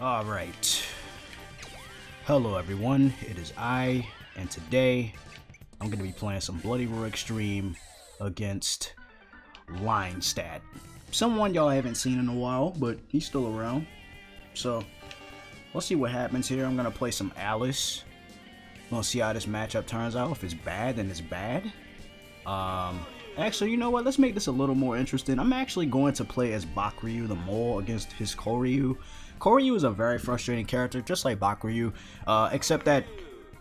Alright. Hello everyone, it is I, and today I'm going to be playing some Bloody Roar Extreme against Linestat. Someone y'all haven't seen in a while, but he's still around. So, let's see what happens here. I'm going to play some Alice. We'll see how this matchup turns out. If it's bad, then it's bad. Um, actually, you know what? Let's make this a little more interesting. I'm actually going to play as Bakuryu the Mole against his Koryu. Koryu is a very frustrating character, just like Bakuryu, uh, except that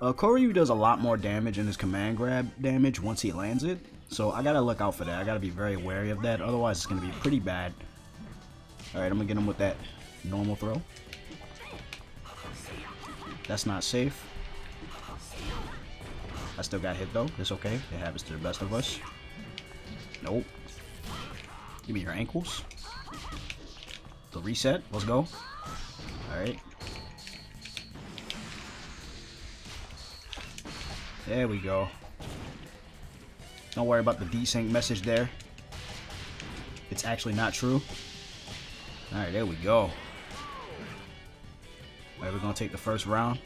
uh, Koryu does a lot more damage in his command grab damage once he lands it. So I gotta look out for that. I gotta be very wary of that. Otherwise, it's gonna be pretty bad. Alright, I'm gonna get him with that normal throw. That's not safe. I still got hit though. It's okay. It happens to the best of us. Nope. Give me your ankles. The reset. Let's go. Alright. There we go. Don't worry about the desync message there. It's actually not true. Alright, there we go. Alright, we're gonna take the first round.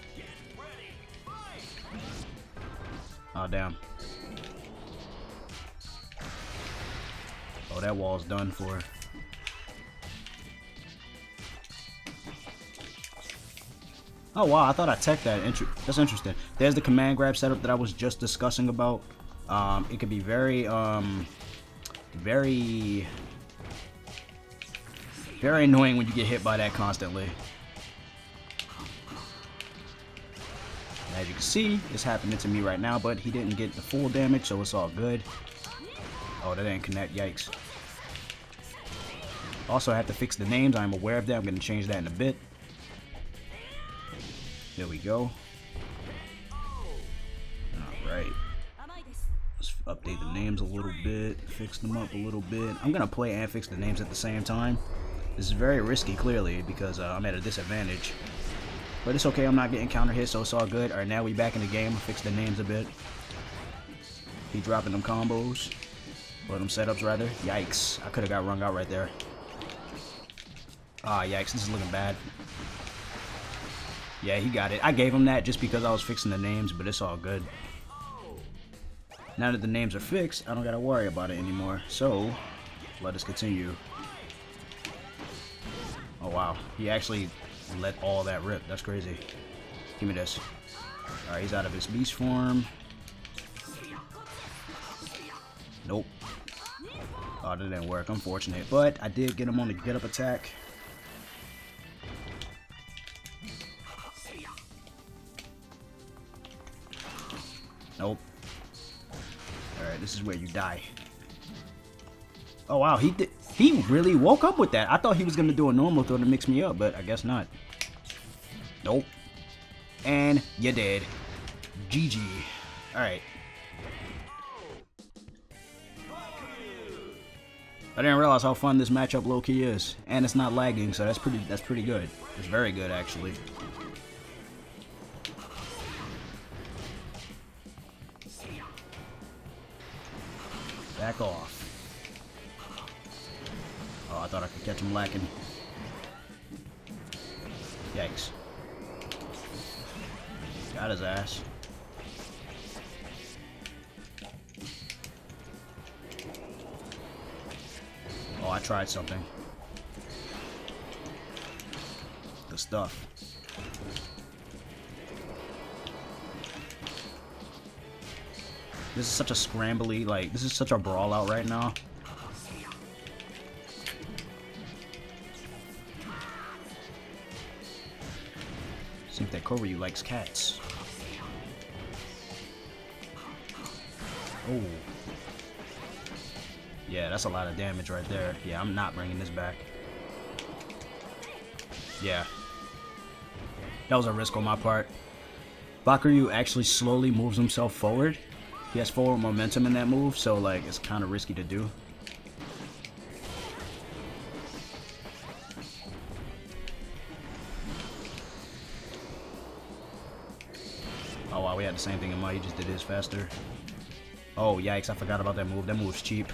Oh, damn. Oh, that wall's done for. Oh wow, I thought I teched that. That's interesting. There's the command grab setup that I was just discussing about. Um, it could be very, um, very, very annoying when you get hit by that constantly. As you can see, it's happening to me right now, but he didn't get the full damage, so it's all good. Oh, that didn't connect. Yikes. Also, I have to fix the names. I'm aware of that. I'm going to change that in a bit. There we go. Alright. Let's update the names a little bit, fix them up a little bit. I'm going to play and fix the names at the same time. This is very risky, clearly, because uh, I'm at a disadvantage. But it's okay, I'm not getting counter hit, so it's all good. Alright, now we back in the game. Fix the names a bit. He dropping them combos. Or them setups, rather. Yikes. I could have got rung out right there. Ah, yikes. This is looking bad. Yeah, he got it. I gave him that just because I was fixing the names, but it's all good. Now that the names are fixed, I don't gotta worry about it anymore. So, let us continue. Oh wow, he actually let all that rip. That's crazy. Give me this. Alright, he's out of his beast form. Nope. Oh, that didn't work. Unfortunate. But I did get him on the get up attack. Nope. Alright, this is where you die. Oh wow, he did he really woke up with that. I thought he was gonna do a normal throw to mix me up, but I guess not. Nope. And you did. GG. Alright. I didn't realize how fun this matchup low-key is. And it's not lagging, so that's pretty that's pretty good. It's very good actually. Back off. Oh, I thought I could catch him lacking. Yikes. Got his ass. Oh, I tried something. Good stuff. This is such a scrambly, like, this is such a brawl out right now. Seems that Koryu likes cats. Oh. Yeah, that's a lot of damage right there. Yeah, I'm not bringing this back. Yeah. That was a risk on my part. Bakuryu actually slowly moves himself forward. He has forward momentum in that move, so like it's kind of risky to do. Oh wow, we had the same thing in mind. He just did his faster. Oh yikes, I forgot about that move. That move's cheap.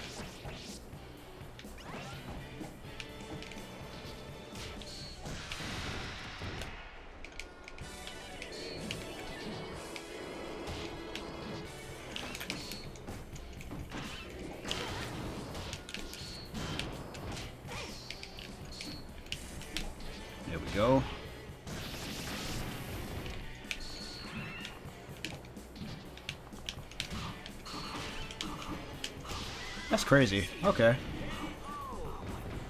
Crazy. Okay.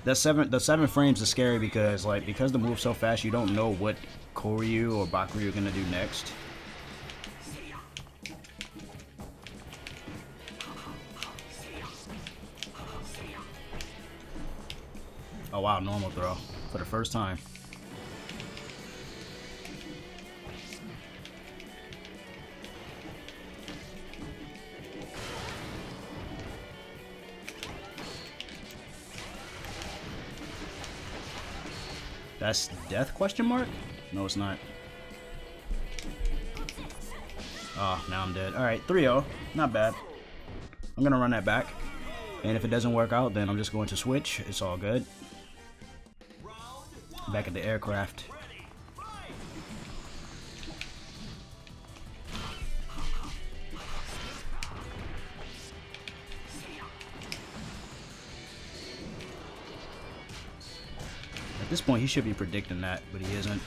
That seven the seven frames is scary because like because the move so fast you don't know what Koryu or Bakuryu are gonna do next. Oh wow, normal throw for the first time. That's death question mark? No, it's not. Oh, now I'm dead. Alright, 3-0. Not bad. I'm gonna run that back. And if it doesn't work out, then I'm just going to switch. It's all good. Back at the aircraft. This point, he should be predicting that, but he isn't.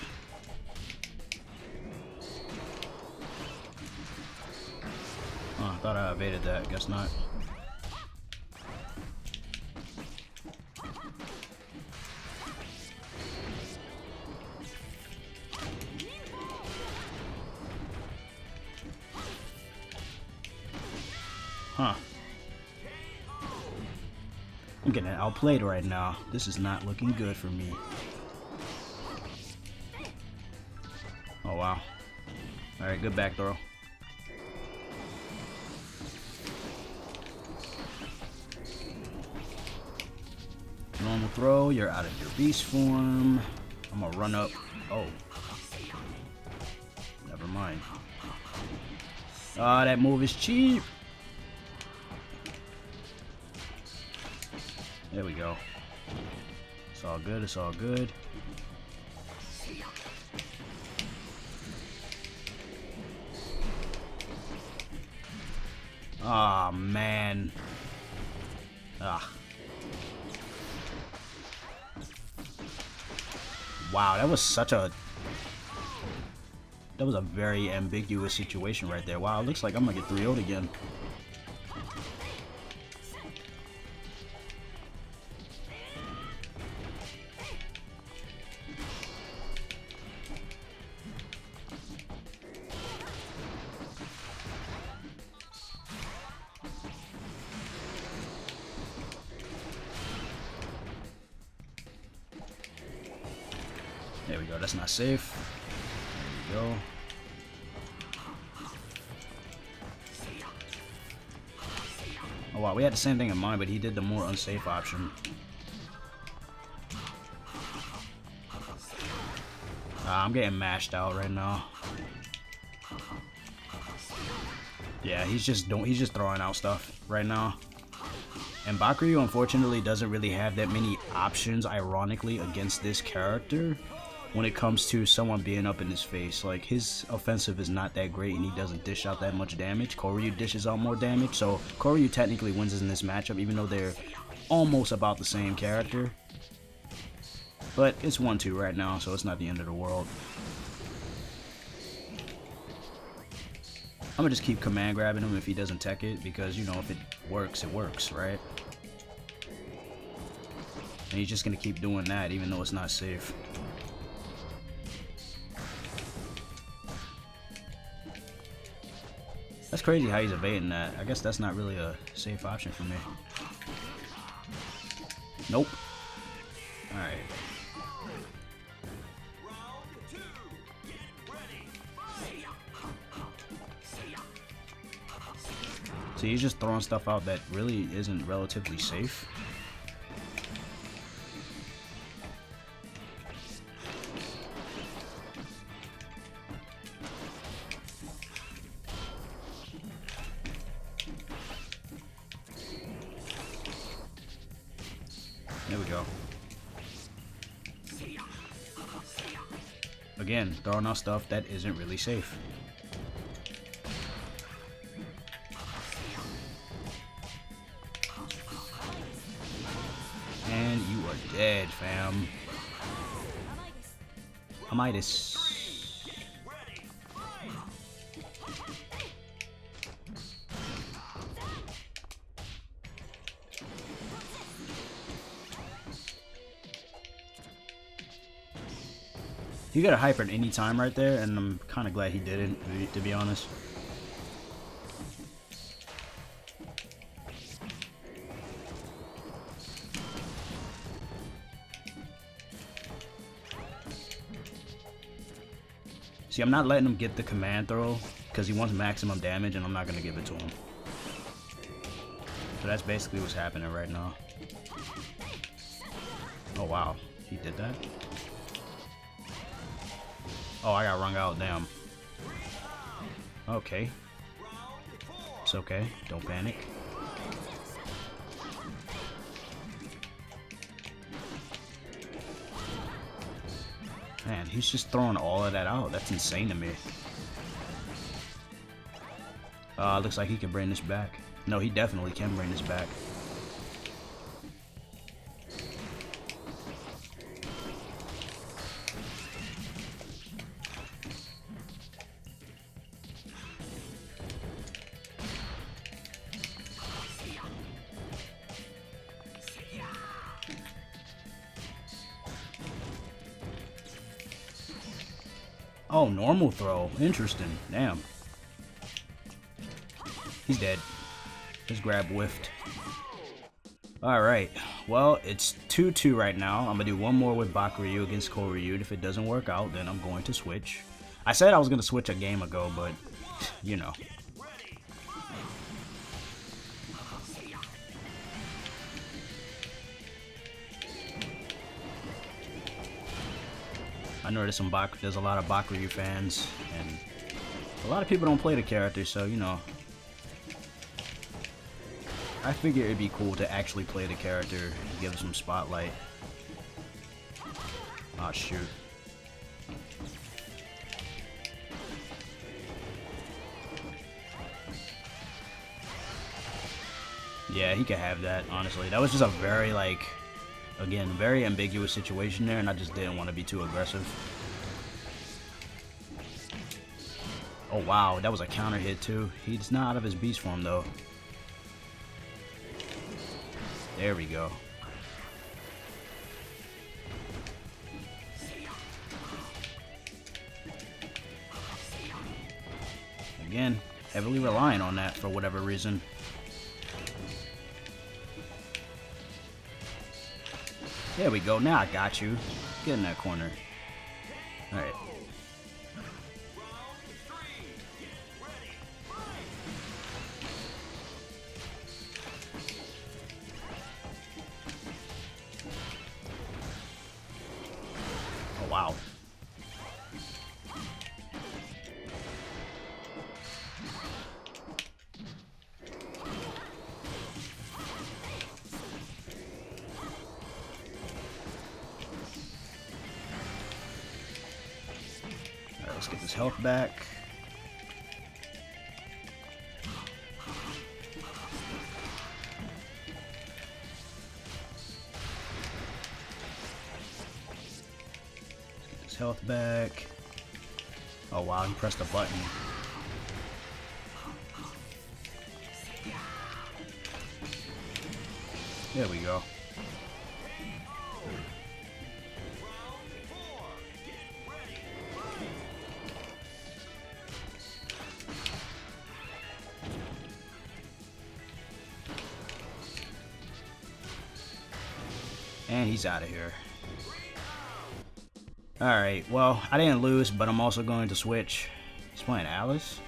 Oh, I thought I evaded that. Guess not. Outplayed right now. This is not looking good for me. Oh, wow. Alright, good back throw. Normal throw, you're out of your beast form. I'm gonna run up. Oh. Never mind. Ah, oh, that move is cheap. There we go. It's all good, it's all good. Ah, oh, man. Ah. Wow, that was such a... That was a very ambiguous situation right there. Wow, it looks like I'm gonna get 3 0 again. Safe. There we go. Oh wow, we had the same thing in mind, but he did the more unsafe option. Uh, I'm getting mashed out right now. Yeah, he's just don't he's just throwing out stuff right now. And Bakuryu unfortunately doesn't really have that many options ironically against this character when it comes to someone being up in his face. Like, his offensive is not that great, and he doesn't dish out that much damage. Koryu dishes out more damage, so Koryu technically wins in this matchup, even though they're almost about the same character. But it's 1-2 right now, so it's not the end of the world. I'm gonna just keep command grabbing him if he doesn't tech it, because, you know, if it works, it works, right? And he's just gonna keep doing that, even though it's not safe. That's crazy how he's evading that. I guess that's not really a safe option for me. Nope. Alright. So he's just throwing stuff out that really isn't relatively safe. Throwing out stuff that isn't really safe. And you are dead, fam. Amitis. Got a hyper at any time right there, and I'm kind of glad he didn't, to be honest. See, I'm not letting him get the command throw because he wants maximum damage and I'm not going to give it to him. So that's basically what's happening right now. Oh, wow. He did that? Oh, I got rung out. Damn. Okay. It's okay. Don't panic. Man, he's just throwing all of that out. That's insane to me. Uh, looks like he can bring this back. No, he definitely can bring this back. Normal throw. Interesting. Damn. He's dead. His grab whiffed. Alright. Well, it's 2-2 right now. I'm going to do one more with Bakuryu against Koryu. If it doesn't work out, then I'm going to switch. I said I was going to switch a game ago, but, you know. There's some Bak there's a lot of Bakuryu fans, and a lot of people don't play the character, so you know. I figure it'd be cool to actually play the character and give some spotlight. Oh shoot. Yeah, he could have that, honestly. That was just a very, like, Again, very ambiguous situation there, and I just didn't want to be too aggressive. Oh, wow. That was a counter hit, too. He's not out of his beast form, though. There we go. Again, heavily relying on that for whatever reason. There we go. Now I got you. Get in that corner. Alright. Health back. Oh wow, he pressed a button. There we go. And he's out of here. Alright, well, I didn't lose, but I'm also going to switch. He's playing Alice?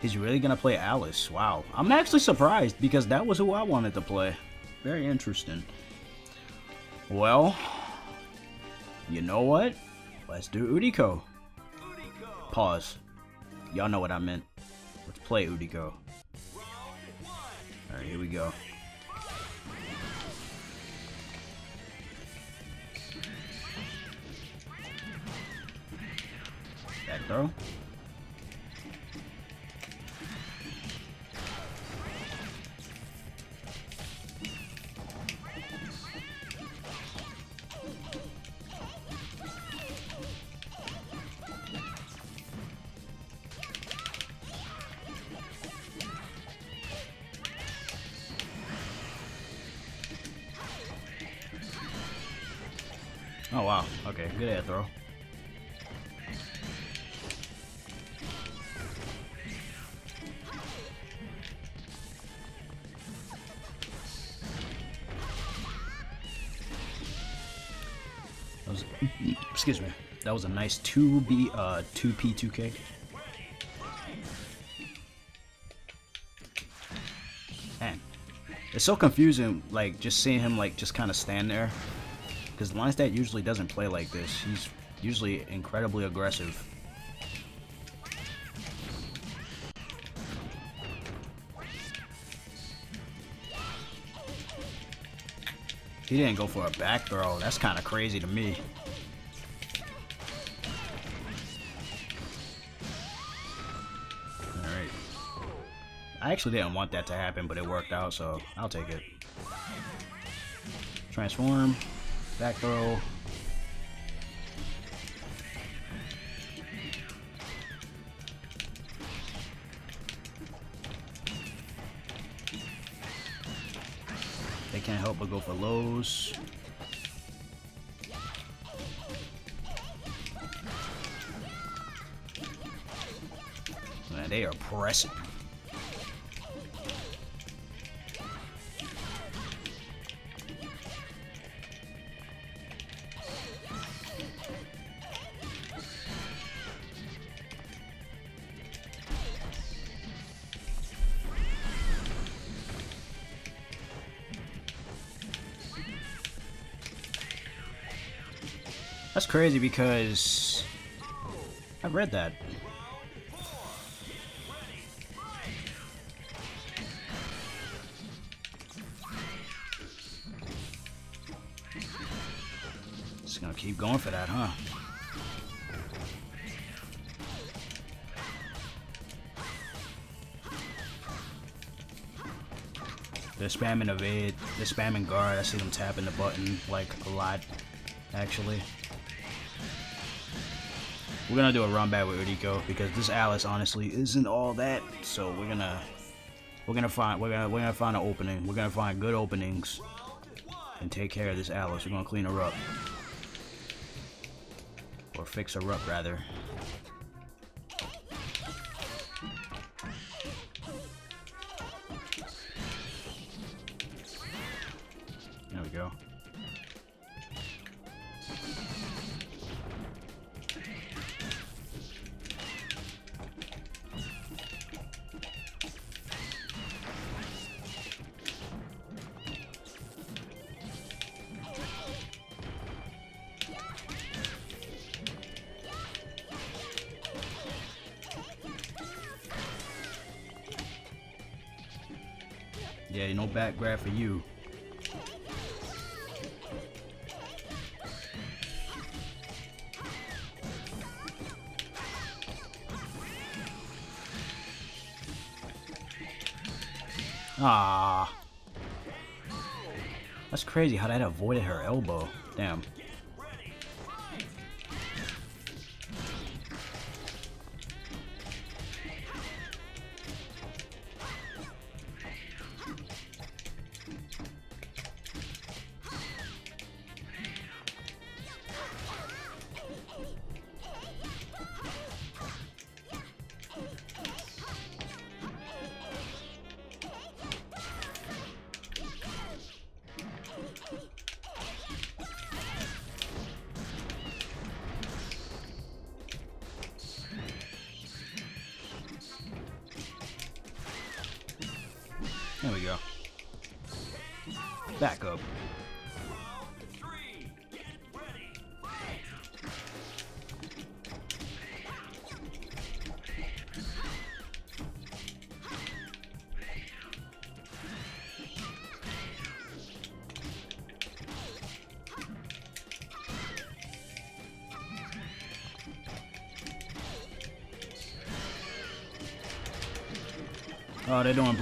He's really going to play Alice. Wow. I'm actually surprised because that was who I wanted to play. Very interesting. Well, you know what? Let's do Uriko. Pause. Y'all know what I meant. Let's play Uriko. Alright, here we go. bro. Oh wow, okay, good air throw. Was a nice 2B, uh, 2P2K. Man, it's so confusing, like, just seeing him, like, just kind of stand there. Because Linestat usually doesn't play like this. He's usually incredibly aggressive. He didn't go for a back throw. That's kind of crazy to me. I actually didn't want that to happen, but it worked out, so I'll take it. Transform. Back throw. They can't help but go for lows. Man, they are pressing. Crazy because I've read that. Just gonna keep going for that, huh? They're spamming evade, they're spamming guard. I see them tapping the button like a lot, actually. We're gonna do a run back with Uriko because this Alice honestly isn't all that. So we're gonna we're gonna find we're gonna we're gonna find an opening. We're gonna find good openings and take care of this Alice. We're gonna clean her up. Or fix her up rather. Yeah, no back grab for you. Ah. That's crazy how that avoided her elbow. Damn.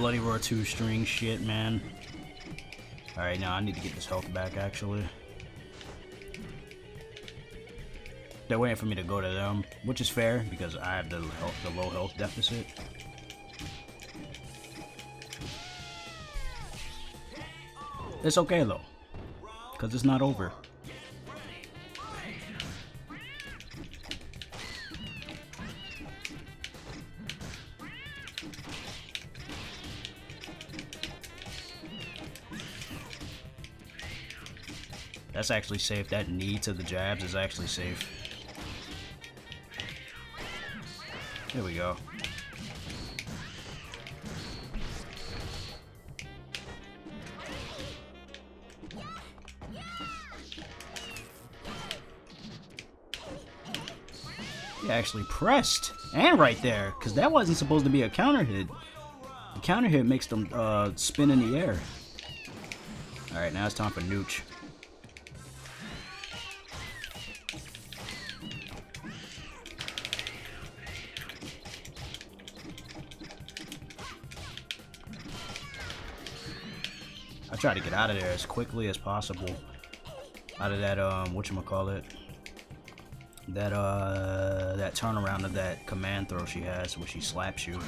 Bloody Roar 2 string shit, man. Alright, now I need to get this health back, actually. They're waiting for me to go to them, which is fair, because I have the, health, the low health deficit. It's okay, though. Because it's not over. That's actually safe. That knee to the jabs is actually safe. There we go. He actually pressed. And right there. Because that wasn't supposed to be a counter hit. The counter hit makes them uh, spin in the air. Alright, now it's time for Nooch. Try to get out of there as quickly as possible. Out of that, um, whatchamacallit. That, uh, that turnaround of that command throw she has where she slaps you.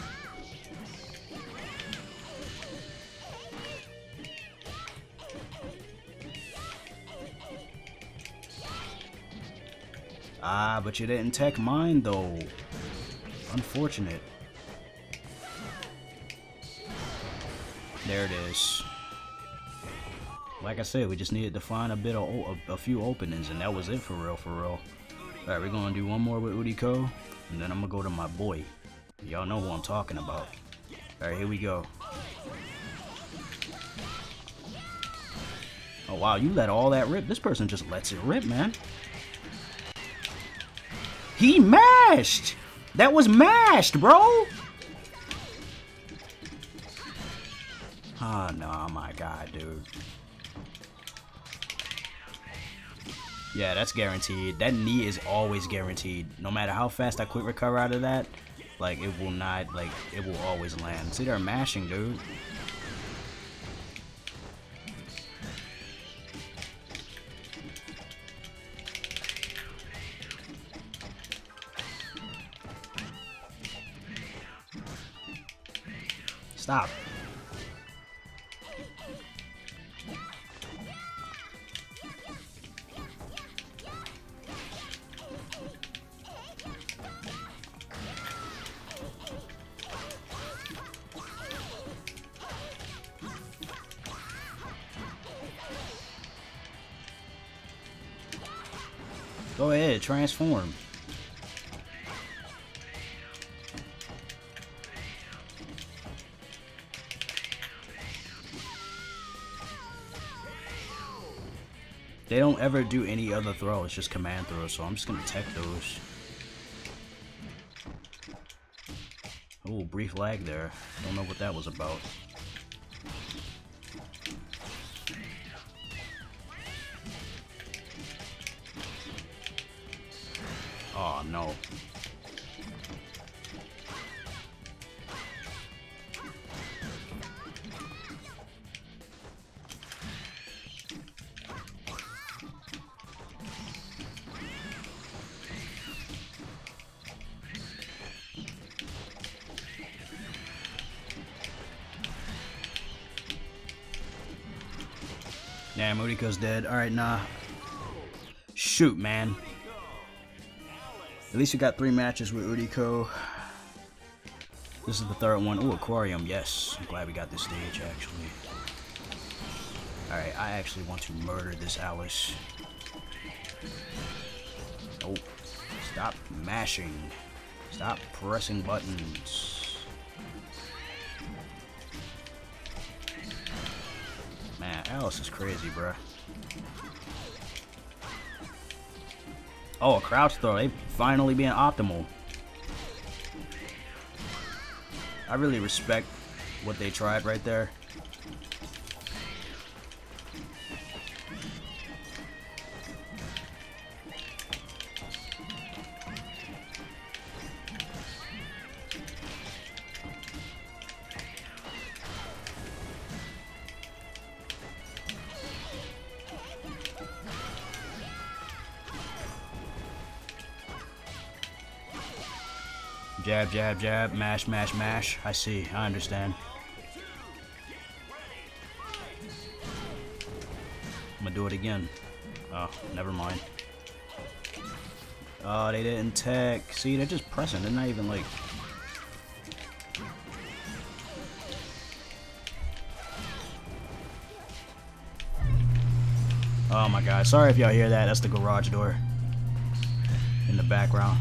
Ah, but you didn't tech mine though. Unfortunate. There it is. Like I said, we just needed to find a bit of a, few openings, and that was it for real, for real. All right, we're gonna do one more with Uriko, and then I'm gonna go to my boy. Y'all know who I'm talking about. All right, here we go. Oh wow, you let all that rip. This person just lets it rip, man. He mashed! That was mashed, bro! Ah, oh, no, my god, dude. Yeah, that's guaranteed. That knee is always guaranteed. No matter how fast I quick recover out of that, like, it will not, like, it will always land. See, they're mashing, dude. Stop. Transform. They don't ever do any other throw, it's just command throw, so I'm just gonna tech those. Oh, brief lag there. Don't know what that was about. Damn, Uriko's dead. Alright, nah. Shoot, man. At least we got three matches with Uriko. This is the third one. Oh, Aquarium, yes. I'm glad we got this stage, actually. Alright, I actually want to murder this Alice. Oh, stop mashing. Stop pressing buttons. Man, Alice is crazy, bruh. Oh, a crouch throw. They finally being optimal. I really respect what they tried right there. Jab, jab, jab, mash, mash, mash. I see, I understand. I'm gonna do it again. Oh, never mind. Oh, they didn't tech. See, they're just pressing. They're not even like... Oh my god. Sorry if y'all hear that. That's the garage door in the background.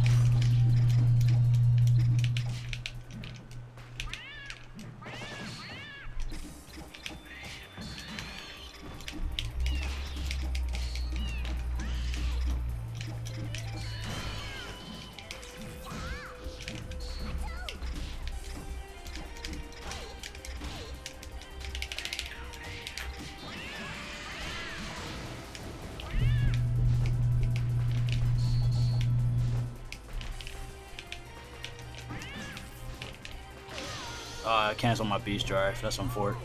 Cancel my beast drive. That's on Fort.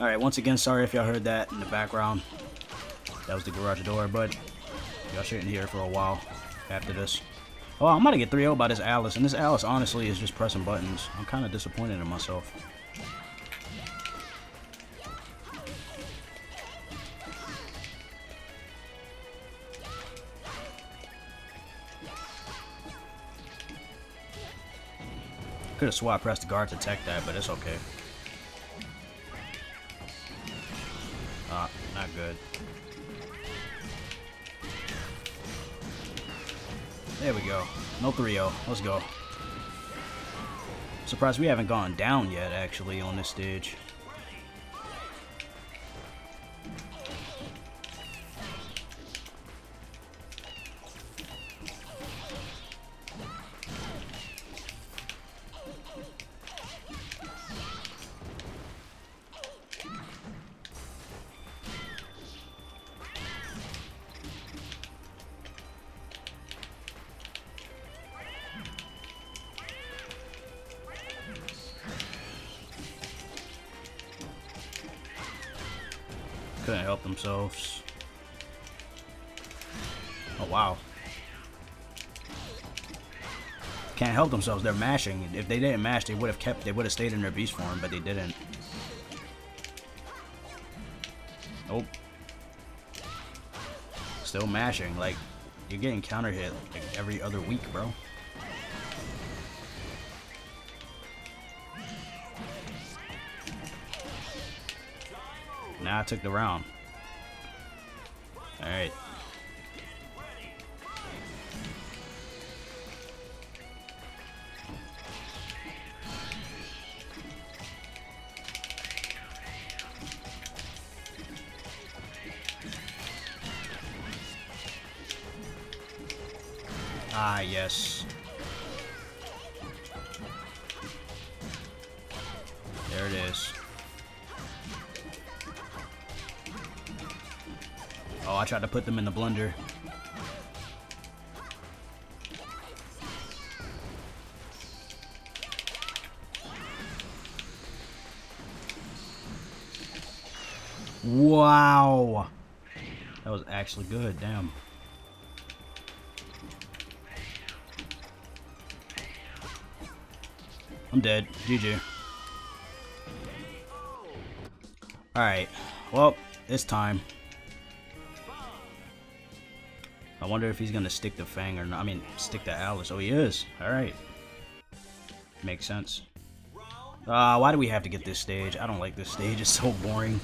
Alright, once again, sorry if y'all heard that in the background. That was the garage door, but y'all shouldn't hear for a while after this. Oh, I'm to get 3-0 by this Alice, and this Alice honestly is just pressing buttons. I'm kind of disappointed in myself. Could have swap pressed the guard to tech that, but it's okay. Ah, not good. There we go. No 3-0. Let's go. Surprised we haven't gone down yet, actually, on this stage. Help themselves. Oh, wow. Can't help themselves. They're mashing. If they didn't mash, they would have kept, they would have stayed in their beast form, but they didn't. Nope. Still mashing. Like, you're getting counter hit like every other week, bro. Now I took the round. Alright. Them in the blender. Wow. That was actually good, damn. I'm dead. GG. Alright. Well, it's time. Wonder if he's gonna stick the Fang or not. I mean, stick the Alice. Oh, he is. Alright. Makes sense. Uh, why do we have to get this stage? I don't like this stage. It's so boring.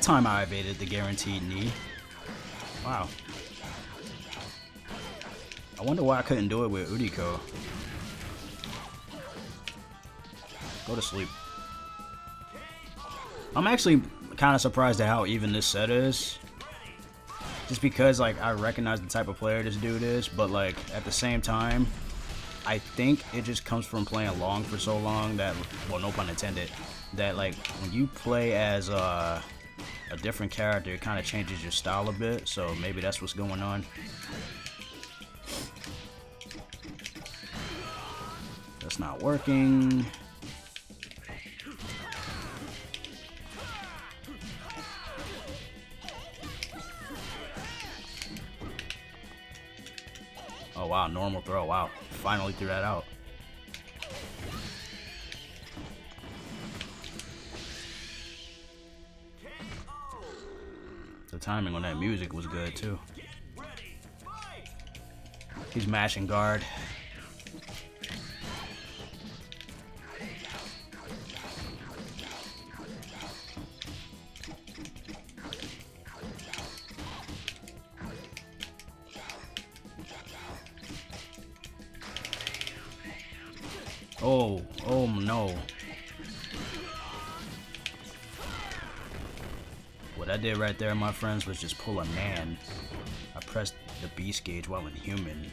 That time I evaded the guaranteed knee. Wow. I wonder why I couldn't do it with Uriko. Go to sleep. I'm actually kind of surprised at how even this set is. Just because, like, I recognize the type of player this dude is, but, like, at the same time, I think it just comes from playing long for so long that, well, no pun intended, that like when you play as uh, a different character, it kind of changes your style a bit, so maybe that's what's going on. That's not working. Oh wow, normal throw, wow. Finally threw that out. Timing on that music was good too. He's mashing guard. Oh, oh no. I did right there, my friends, was just pull a man. I pressed the beast gauge while in human.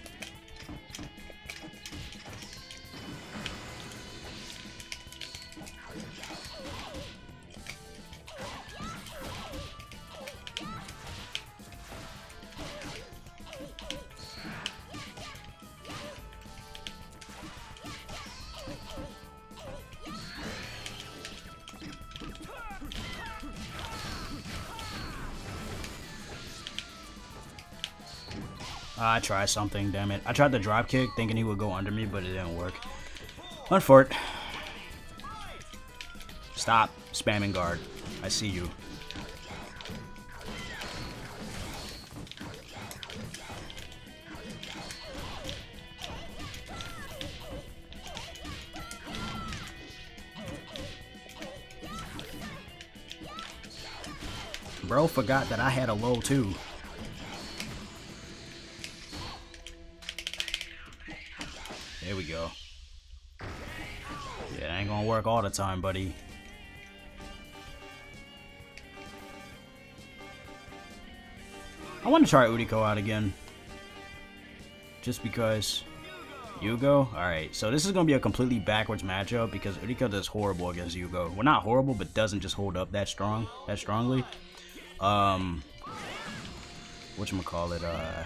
Tried something, damn it. I tried the drop kick thinking he would go under me, but it didn't work. Unfort. Stop spamming guard. I see you. Bro forgot that I had a low too. All the time, buddy. I want to try Uriko out again. Just because. Yugo? Alright, so this is going to be a completely backwards matchup because Uriko does horrible against Yugo. Well, not horrible, but doesn't just hold up that strong, that strongly. Um, whatchamacallit, uh,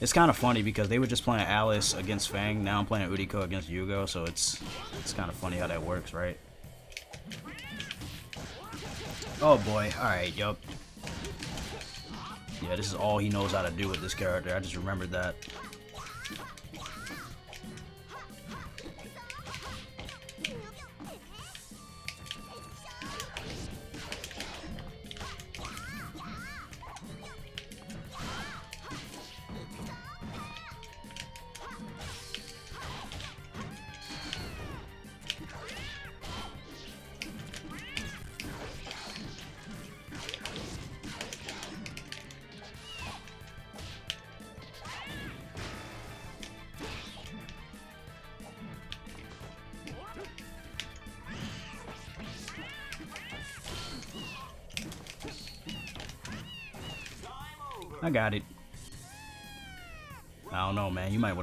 it's kind of funny because they were just playing Alice against Fang. Now I'm playing Uriko against Yugo, so it's it's kind of funny how that works, right? Oh boy, alright, yup. Yeah, this is all he knows how to do with this character. I just remembered that.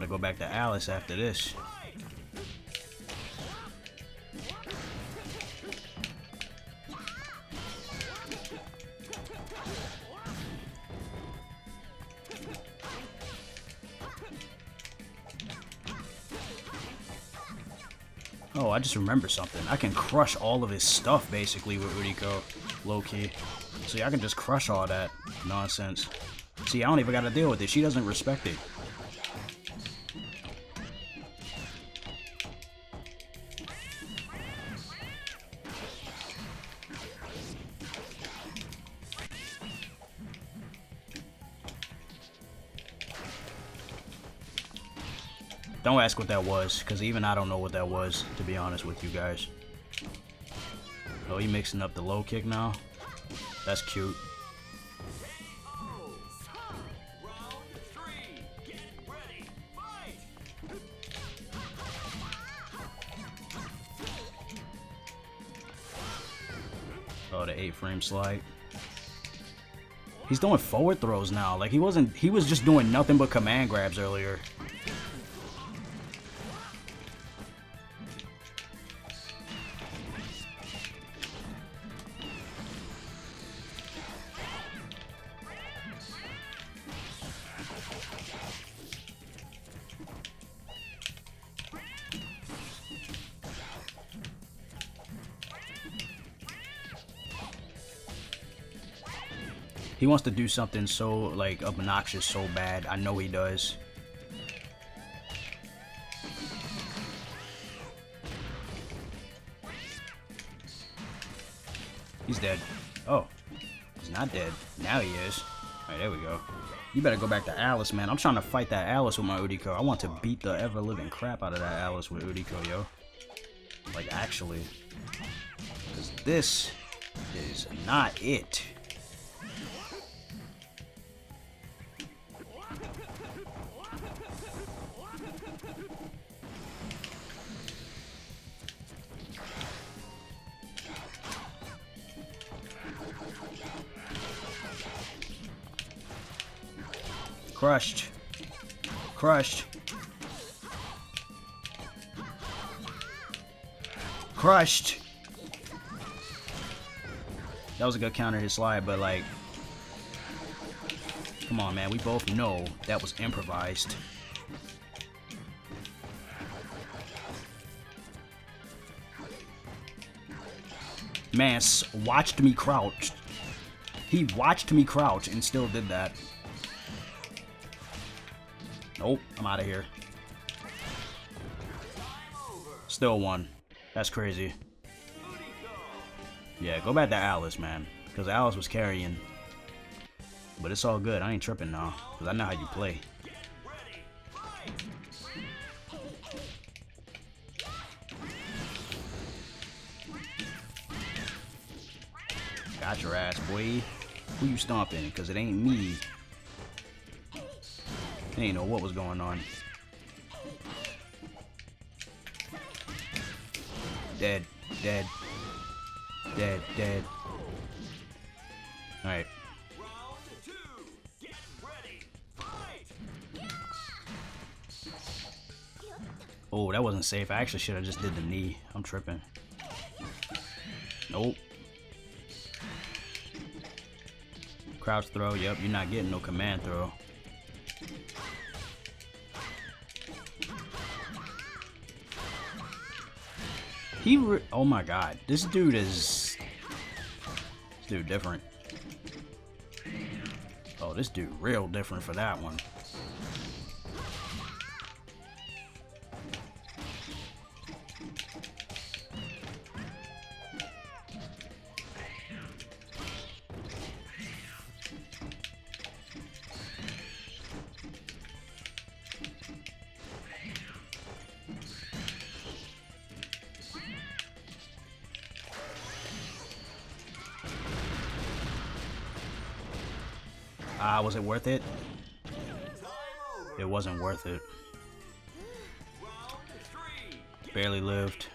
Go back to Alice after this. Oh, I just remember something. I can crush all of his stuff, basically, with Uriko. Low-key. See, I can just crush all that nonsense. See, I don't even gotta deal with it. She doesn't respect it. Don't ask what that was, because even I don't know what that was, to be honest with you guys. Oh, he mixing up the low kick now? That's cute. Oh, the eight frame slide. He's doing forward throws now. Like he wasn't, he was just doing nothing but command grabs earlier. wants to do something so, like, obnoxious so bad. I know he does. He's dead. Oh. He's not dead. Now he is. Alright, there we go. You better go back to Alice, man. I'm trying to fight that Alice with my Uriko. I want to beat the ever-living crap out of that Alice with Uriko, yo. Like, actually. Because this is not it. Crushed. That was a good counter hit slide, but like... Come on, man. We both know that was improvised. Mass watched me crouch. He watched me crouch and still did that. Nope, I'm out of here. Still one. That's crazy. Yeah, go back to Alice, man. Because Alice was carrying. But it's all good. I ain't tripping now. Because I know how you play. Got your ass, boy. Who you stomping? Because it ain't me. I didn't know what was going on. Dead. Dead. Dead. Dead. Alright. Oh, that wasn't safe. I actually should have just did the knee. I'm tripping. Nope. Crouch throw. Yep, you're not getting no command throw. He oh my god, this dude is this dude different. Oh, this dude real different for that one. Ah, was it worth it? It wasn't worth it. Barely lived.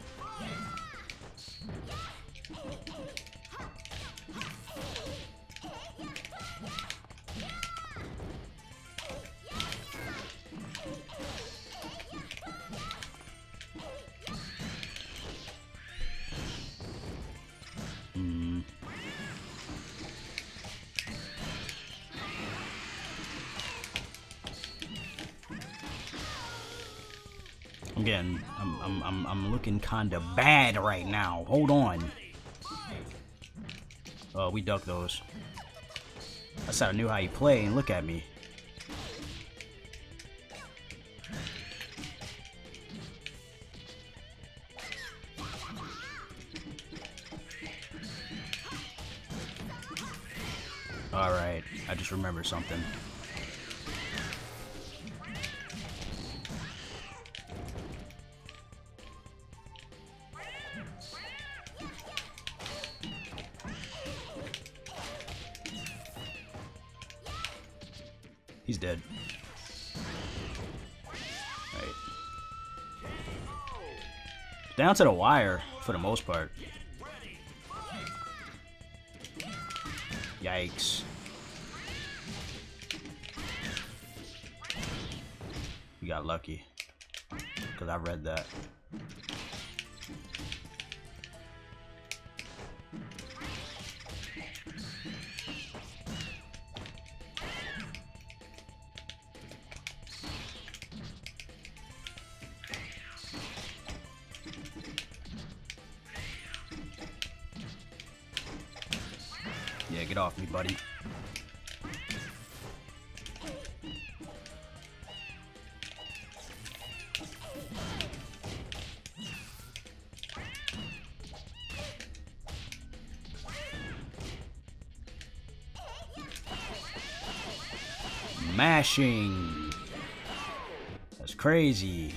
Looking kinda bad right now. Hold on. Oh, we duck those. That's how I knew how you play, and look at me. Alright, I just remember something. Down to the wire, for the most part. Yikes. You got lucky. Because I read that. buddy. Mashing. That's crazy.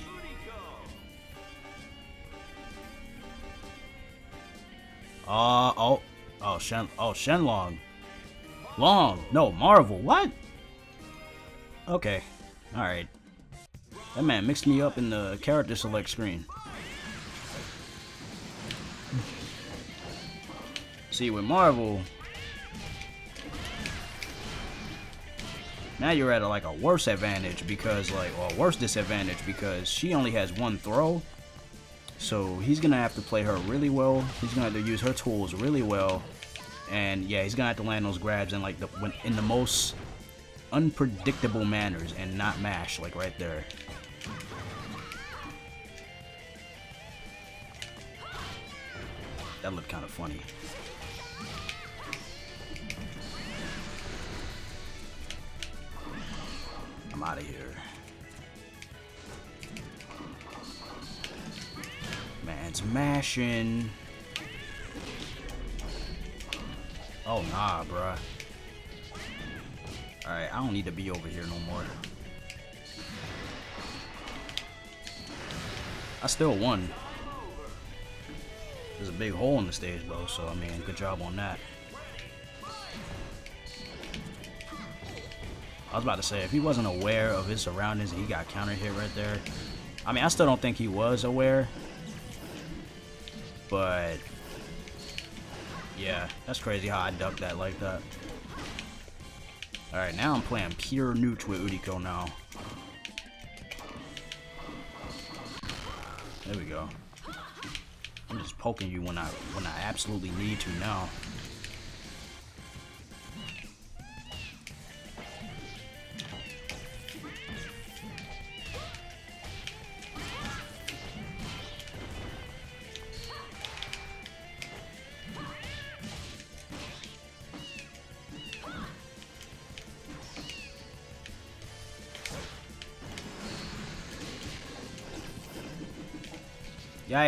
Uh, oh, oh, Shen, oh, Shenlong. Long, no, Marvel, what? Okay, alright. That man mixed me up in the character select screen. See, with Marvel, now you're at a, like a worse advantage because like, or worse disadvantage because she only has one throw. So he's gonna have to play her really well. He's gonna have to use her tools really well, and yeah, he's gonna have to land those grabs in like the in the most unpredictable manners and not mash like right there. That looked kind of funny. I'm out of here. Man's mashing. Oh, nah, bruh. Alright, I don't need to be over here no more. I still won. There's a big hole in the stage, bro, so, I mean, good job on that. I was about to say, if he wasn't aware of his surroundings and he got counter hit right there, I mean, I still don't think he was aware. But, yeah, that's crazy how I ducked that like that. Alright, now I'm playing pure neutral with Uriko now. There we go. I'm just poking you when I when I absolutely need to now.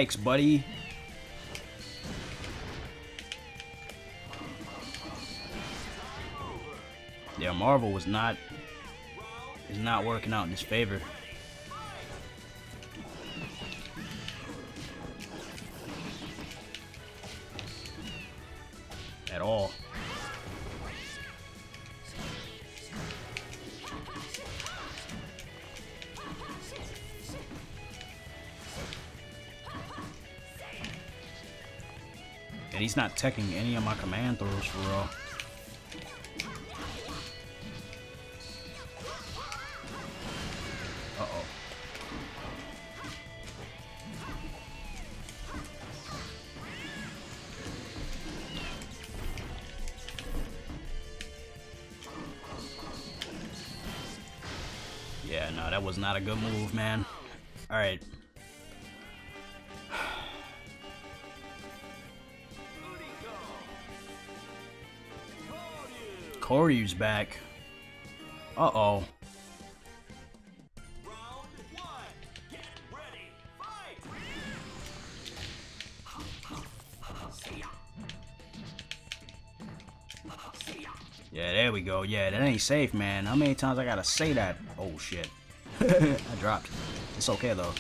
Yikes, buddy. Yeah, Marvel was not is not working out in his favor. He's not teching any of my command throws for real. Yeah, no, that was not a good move, man. Alright. Koryu's back. Uh-oh. Yeah, there we go. Yeah, that ain't safe, man. How many times I gotta say that? Oh, shit. I dropped. It's okay, though.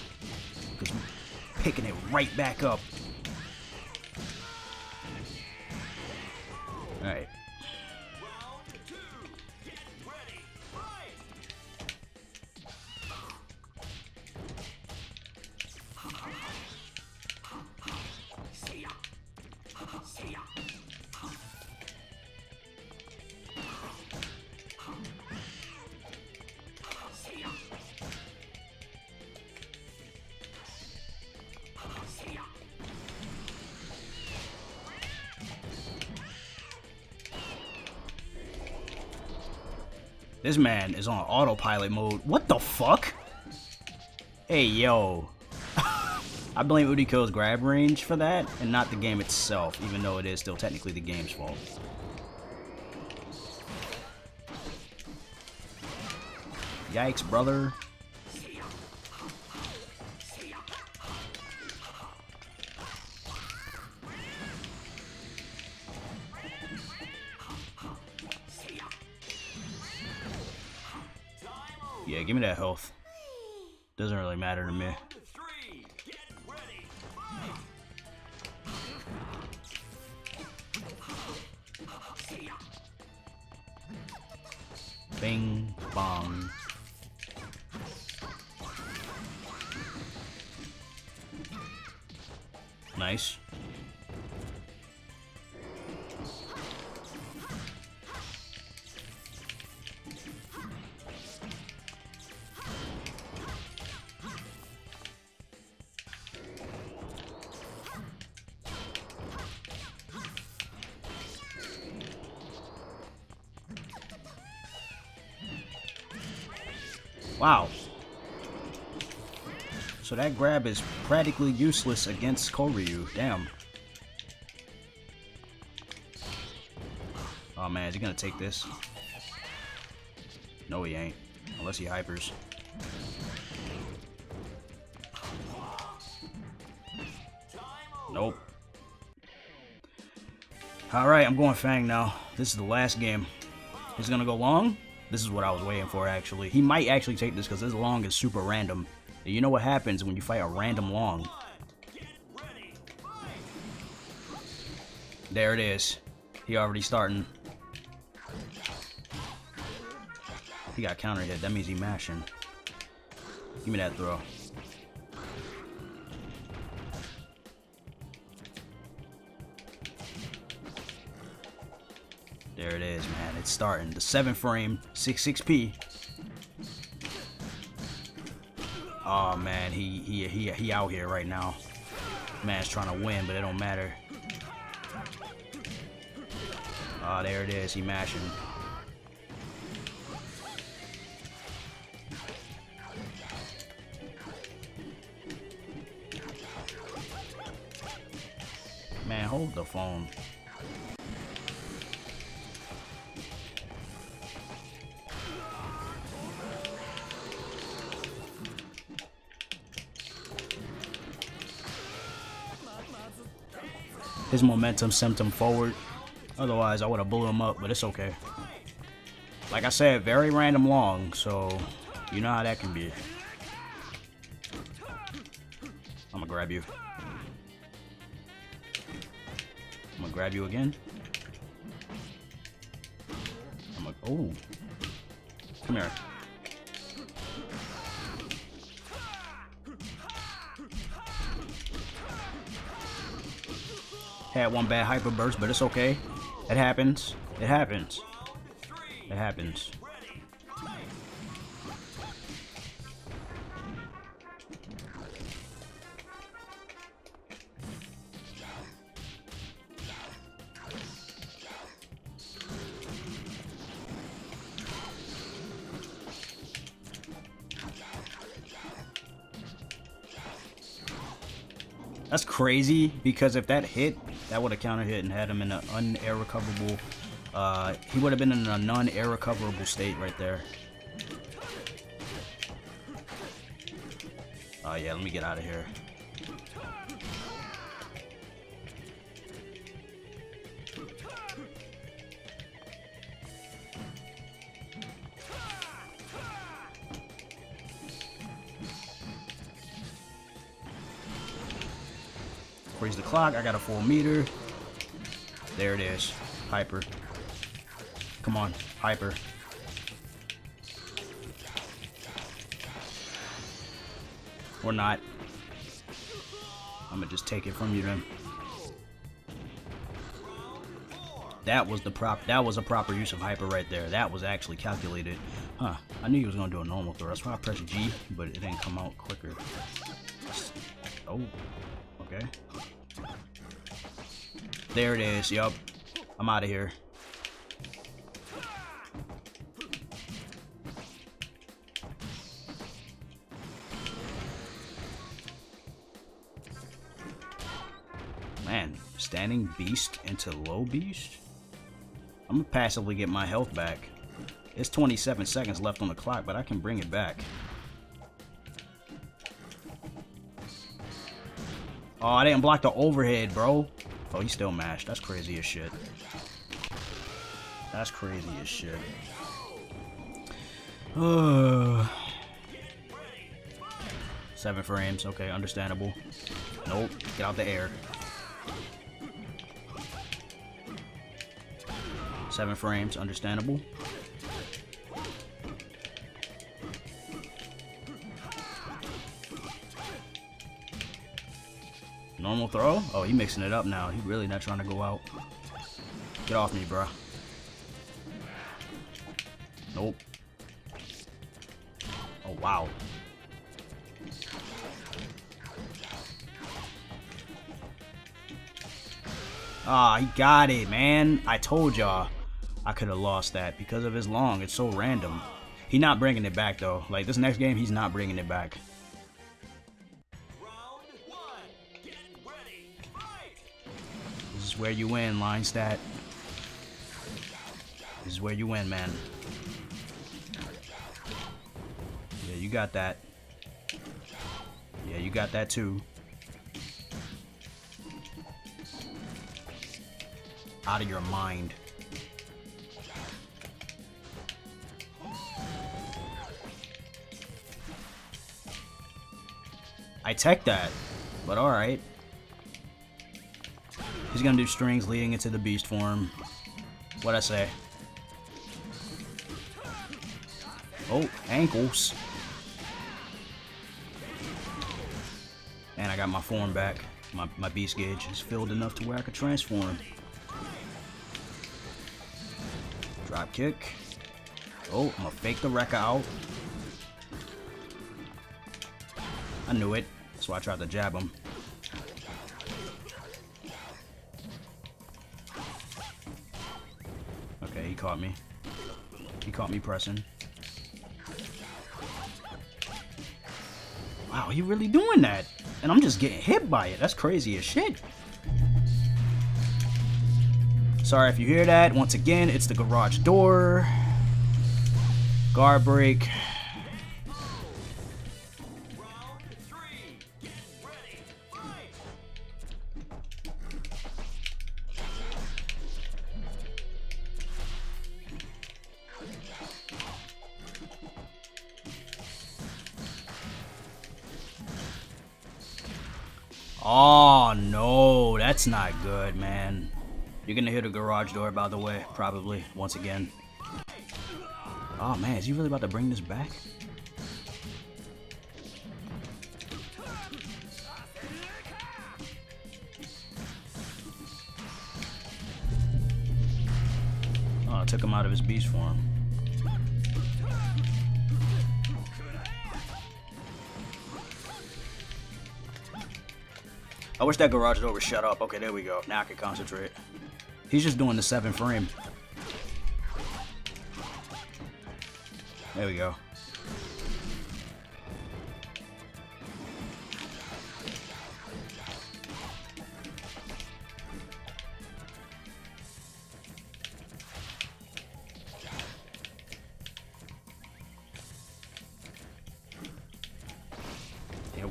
Because picking it right back up. This man is on autopilot mode. What the fuck? Hey, yo. I blame Uriko's grab range for that, and not the game itself, even though it is still technically the game's fault. Yikes, brother. Give me that health. Doesn't really matter to me. Bing, bong. Nice. That grab is practically useless against Koryu. Damn. Oh man, is he gonna take this? No, he ain't. Unless he hypers. Nope. Alright, I'm going Fang now. This is the last game. It gonna go long? This is what I was waiting for, actually. He might actually take this because this long is super random. You know what happens when you fight a random long. There it is. He already starting. He got counter hit. That means he mashing. Give me that throw. There it is, man. It's starting. The 7 frame, 66p. Oh man, he he he he out here right now. Man's trying to win, but it don't matter. Oh, there it is. He mashing. Man, hold the phone. His momentum sent him forward. Otherwise, I would have blew him up, but it's okay. Like I said, very random long, so you know how that can be. I'm gonna grab you. I'm gonna grab you again. I'm gonna, oh. Come here. Had one bad hyper burst, but it's okay. It happens. It happens. It happens. That's crazy because if that hit, that would have counter hit and had him in an un-air recoverable. Uh, he would have been in a non-air recoverable state right there. Oh yeah, let me get out of here. Clock. I got a full meter. There it is. Hyper. Come on. Hyper. Or not. I'm gonna just take it from you then. That was the prop. That was a proper use of hyper right there. That was actually calculated. Huh. I knew he was gonna do a normal throw. That's why I pressed G, but it didn't come out quicker. Oh. Okay. There it is. Yup. I'm out of here. Man, standing beast into low beast? I'm gonna passively get my health back. It's 27 seconds left on the clock, but I can bring it back. Oh, I didn't block the overhead, bro. Oh, he still mashed. That's crazy as shit. That's crazy as shit. Uh, seven frames. Okay, understandable. Nope. Get out the air. Seven frames. Understandable. Normal throw? Oh, he mixing it up now. He really not trying to go out. Get off me, bro. Nope. Oh, wow. Ah, oh, he got it, man. I told y'all I could have lost that because of his long. It's so random. He not bringing it back, though. Like, this next game, he's not bringing it back. Where you win, Linestat. This is where you win, man. Yeah, you got that. Yeah, you got that too. Out of your mind. I tech that, but alright. He's gonna do strings leading into the beast form. What I say? Oh, ankles. And I got my form back. My, my beast gauge is filled enough to where I could transform. Drop kick. Oh, I'm gonna fake the Rekka out. I knew it. That's why I tried to jab him. Caught me. He caught me pressing. Wow, he really doing that. And I'm just getting hit by it. That's crazy as shit. Sorry if you hear that. Once again, it's the garage door. Guard break. That's not good, man. You're gonna hear the garage door, by the way, probably, once again. Oh, man. Is he really about to bring this back? Oh, I took him out of his beast form. I wish that garage door would shut up. Okay, there we go. Now I can concentrate. He's just doing the seven frame. There we go.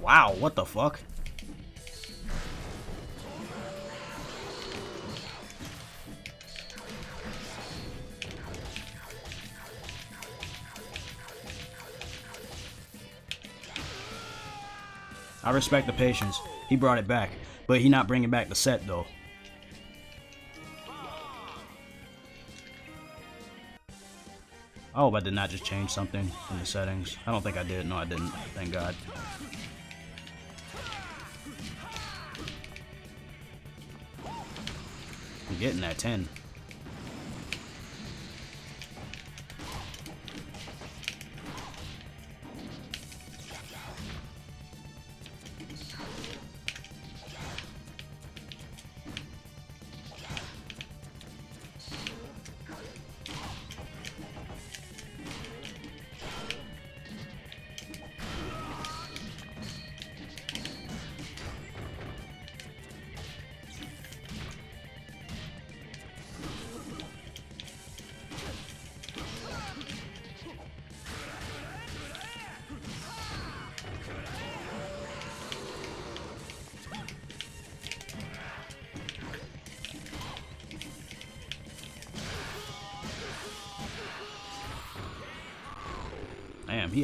Wow, what the fuck? Respect the patience. He brought it back. But he not bringing back the set, though. Oh, I did not just change something in the settings. I don't think I did. No, I didn't. Thank God. I'm getting that 10.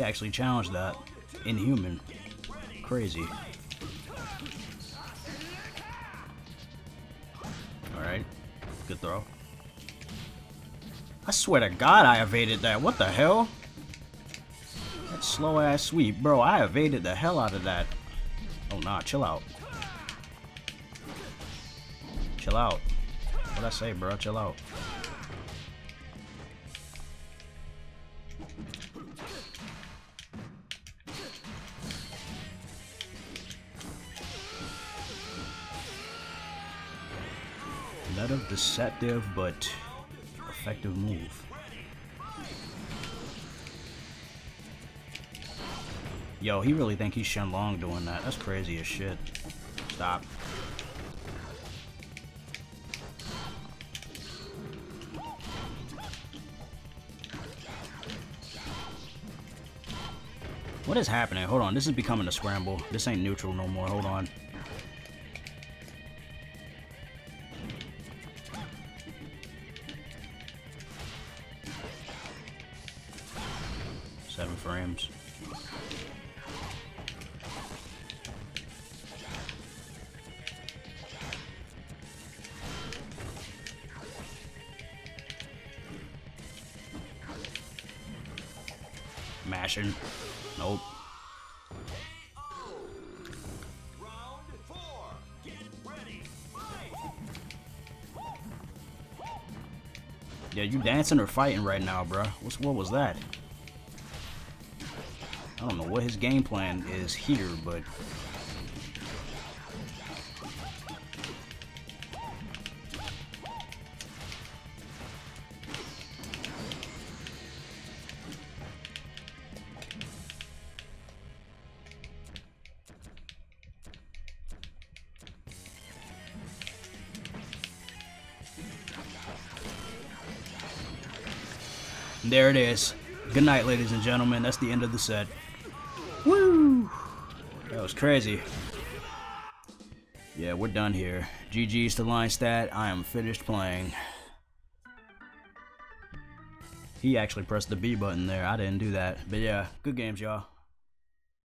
Actually challenged that. Inhuman. Crazy. Alright. Good throw. I swear to God I evaded that. What the hell? That slow ass sweep. Bro, I evaded the hell out of that. Oh nah, chill out. Chill out. What'd I say, bro? Chill out. Deceptive but effective move. Yo, he really think he's Shenlong doing that. That's crazy as shit. Stop. What is happening? Hold on, this is becoming a scramble. This ain't neutral no more. Hold on. Dancing or fighting right now, bro? What's what was that? I don't know what his game plan is here, but There it is. Good night, ladies and gentlemen. That's the end of the set. Woo! That was crazy. Yeah, we're done here. GG's to Linestat. I am finished playing. He actually pressed the B button there. I didn't do that. But yeah, good games, y'all.